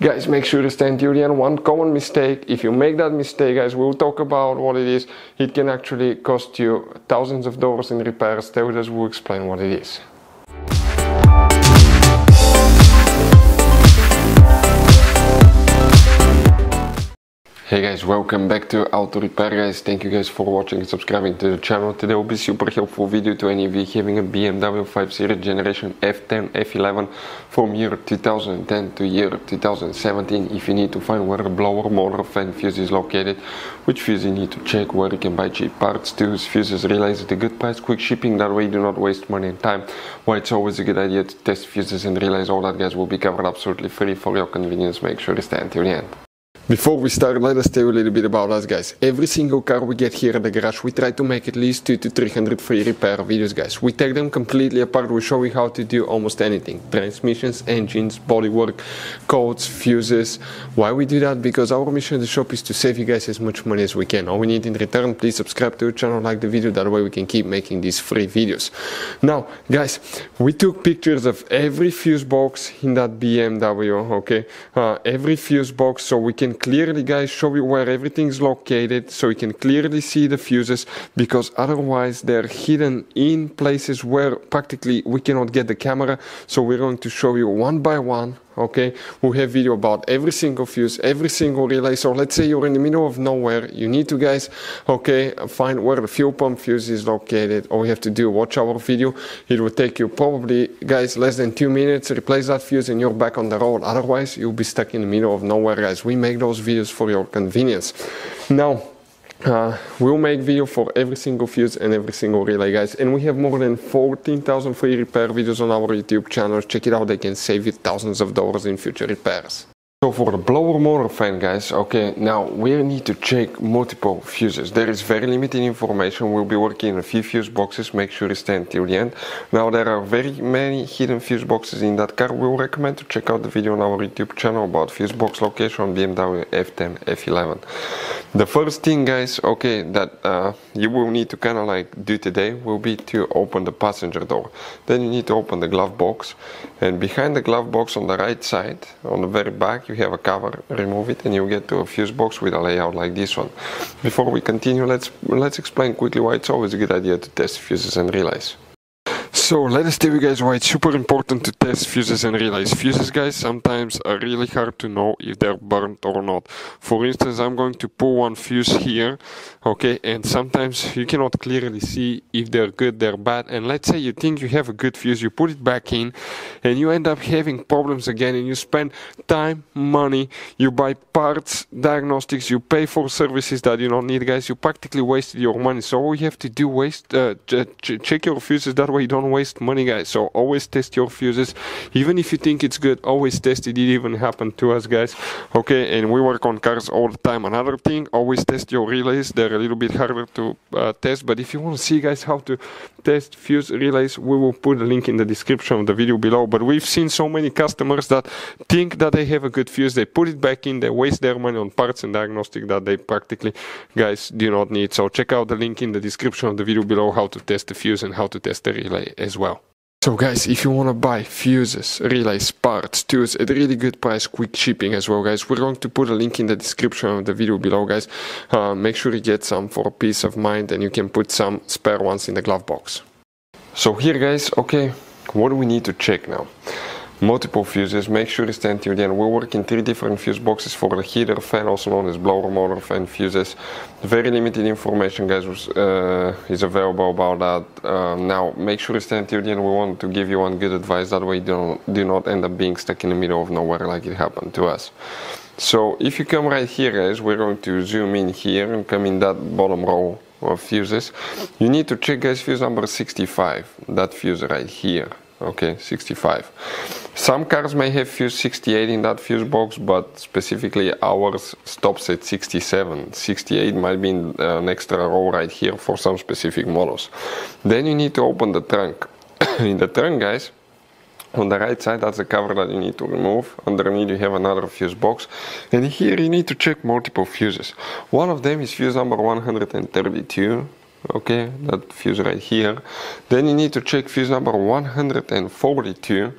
Guys, make sure to stand the. One common mistake, if you make that mistake, guys, we'll talk about what it is. It can actually cost you thousands of dollars in repairs. Teodas will explain what it is. Hey guys, welcome back to Auto Repair guys. Thank you guys for watching and subscribing to the channel. Today will be super helpful video to any of you having a BMW 5 Series generation F10, F11 from year 2010 to year 2017. If you need to find where the blower, motor, fan fuse is located, which fuse you need to check, where you can buy cheap parts, tools, fuses, relays at a good price, quick shipping, that way you do not waste money and time. Why it's always a good idea to test fuses and relays all that guys will be covered absolutely free for your convenience. Make sure to stay until the end. Before we start, let us tell you a little bit about us guys. Every single car we get here at the garage, we try to make at least 2 to 300 free repair videos guys. We take them completely apart, we show you how to do almost anything. Transmissions, engines, bodywork, codes, fuses. Why we do that? Because our mission in the shop is to save you guys as much money as we can. All we need in return, please subscribe to the channel, like the video, that way we can keep making these free videos. Now guys, we took pictures of every fuse box in that BMW, okay? Uh, every fuse box so we can clearly guys show you where everything is located so you can clearly see the fuses because otherwise they're hidden in places where practically we cannot get the camera. So we're going to show you one by one okay? We have video about every single fuse every single relay. So let's say you're in the middle of nowhere you need to guys okay find where the fuel pump fuse is located. All you have to do watch our video. It will take you probably guys less than two minutes to replace that fuse and you're back on the road. Otherwise you'll be stuck in the middle of nowhere guys. We make those videos for your convenience. Now uh, we'll make video for every single fuse and every single relay guys. And we have more than 14,000 free repair videos on our YouTube channel. Check it out. They can save you thousands of dollars in future repairs so for the blower motor fan guys, okay, now we need to check multiple fuses. There is very limited information, we'll be working in a few fuse boxes, make sure you stay until the end. Now there are very many hidden fuse boxes in that car, we'll recommend to check out the video on our YouTube channel about fuse box location on BMW F10, F11. The first thing guys, okay, that uh, you will need to kind of like do today will be to open the passenger door. Then you need to open the glove box and behind the glove box on the right side, on the very back, you have a cover, remove it and you get to a fuse box with a layout like this one. Before we continue, let's, let's explain quickly why it's always a good idea to test fuses and relays. So let us tell you guys why it's super important to test fuses and relays. Fuses guys sometimes are really hard to know if they're burnt or not. For instance, I'm going to pull one fuse here, okay, and sometimes you cannot clearly see if they're good, they're bad. And let's say you think you have a good fuse, you put it back in, and you end up having problems again, and you spend time, money, you buy parts, diagnostics, you pay for services that you don't need, guys. You practically wasted your money. So all you have to do waste uh, check your fuses that way you don't waste money guys. So always test your fuses. Even if you think it's good always test. It it even happened to us guys. Okay and we work on cars all the time. Another thing always test your relays. They're a little bit harder to uh, test but if you want to see guys how to test fuse relays we will put a link in the description of the video below. But we've seen so many customers that think that they have a good fuse. They put it back in. They waste their money on parts and diagnostic that they practically guys do not need. So check out the link in the description of the video below how to test the fuse and how to test the relay as well. So guys, if you want to buy fuses, relays, parts, tools at really good price, quick shipping as well guys, we're going to put a link in the description of the video below guys. Uh, make sure you get some for peace of mind and you can put some spare ones in the glove box. So here guys, okay, what do we need to check now? Multiple fuses, make sure till the end. We work in three different fuse boxes for the heater fan, also known as blower motor fan fuses. Very limited information guys uh, is available about that. Uh, now make sure till the end. We want to give you one good advice, that way you don't, do not end up being stuck in the middle of nowhere like it happened to us. So if you come right here guys, we're going to zoom in here and come in that bottom row of fuses. You need to check guys fuse number 65, that fuse right here okay 65 some cars may have fuse 68 in that fuse box but specifically ours stops at 67 68 might be in uh, an extra row right here for some specific models. Then you need to open the trunk. In the trunk guys on the right side that's the cover that you need to remove. Underneath you have another fuse box. And here you need to check multiple fuses. One of them is fuse number 132 okay that fuse right here. Then you need to check fuse number 142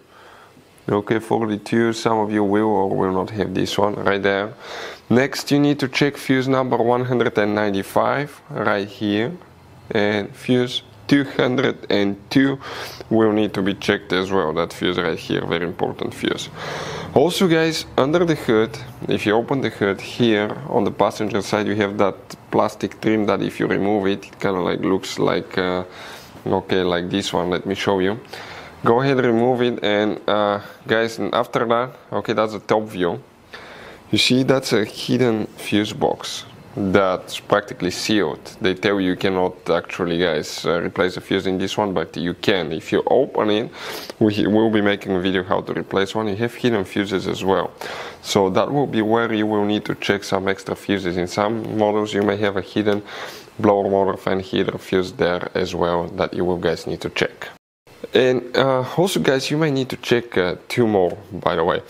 okay 42 some of you will or will not have this one right there. Next you need to check fuse number 195 right here. And fuse 202 will need to be checked as well that fuse right here very important fuse also guys under the hood if you open the hood here on the passenger side you have that plastic trim that if you remove it it kind of like looks like uh, okay like this one. Let me show you. Go ahead remove it and uh, guys after that okay that's the top view. You see that's a hidden fuse box that's practically sealed. They tell you you cannot actually, guys, uh, replace the fuse in this one, but you can. If you open it, we will be making a video how to replace one. You have hidden fuses as well. So that will be where you will need to check some extra fuses. In some models, you may have a hidden blower motor fan heater fuse there as well that you will guys need to check. And uh, also guys, you may need to check uh, two more, by the way.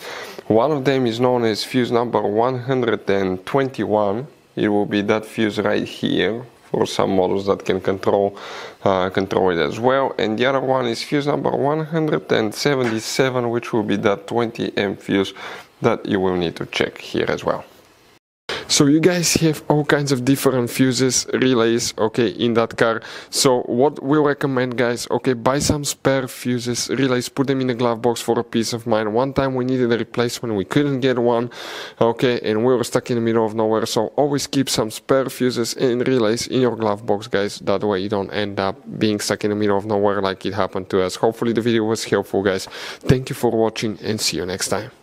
One of them is known as fuse number 121 it will be that fuse right here for some models that can control uh, control it as well. And the other one is fuse number 177 which will be that 20 amp fuse that you will need to check here as well so you guys have all kinds of different fuses, relays, okay, in that car. So what we recommend guys, okay, buy some spare fuses, relays, put them in the glove box for a peace of mind. One time we needed a replacement, we couldn't get one, okay, and we were stuck in the middle of nowhere. So always keep some spare fuses and relays in your glove box, guys. That way you don't end up being stuck in the middle of nowhere like it happened to us. Hopefully the video was helpful, guys. Thank you for watching and see you next time.